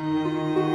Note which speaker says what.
Speaker 1: Música